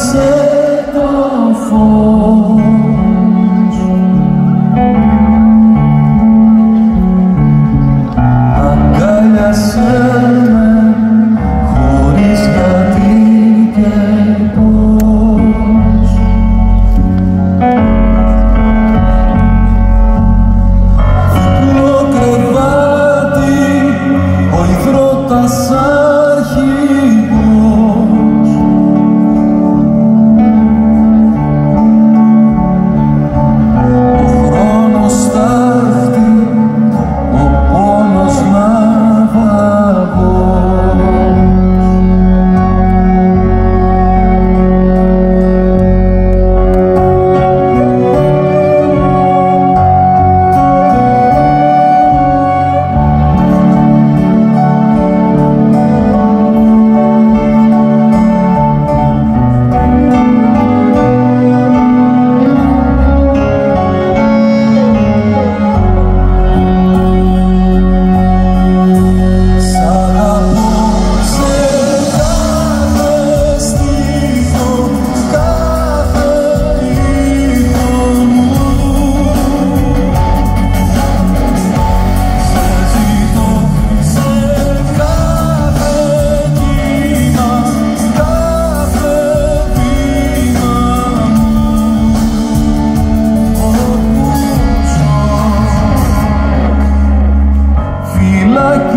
Sẽ có.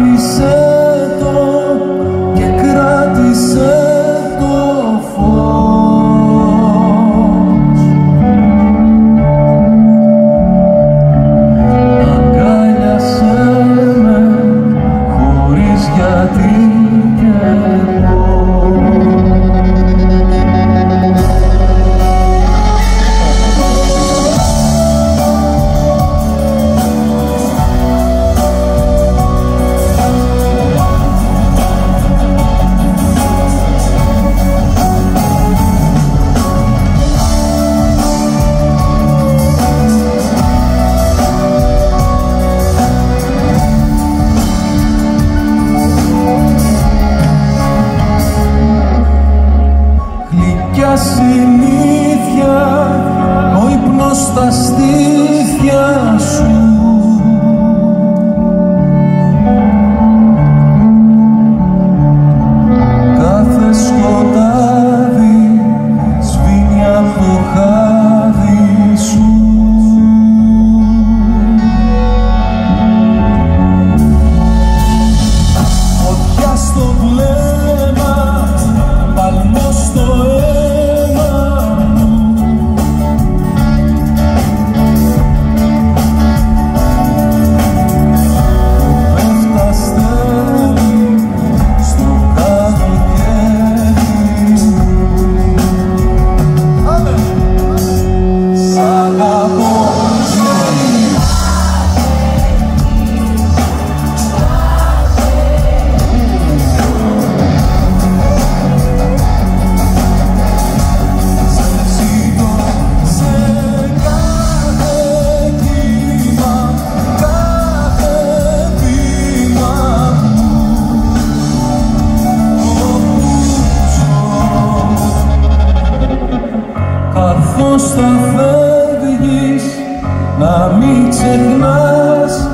绿色 sim βάθος θα φεύγεις να μην ξεχνάς.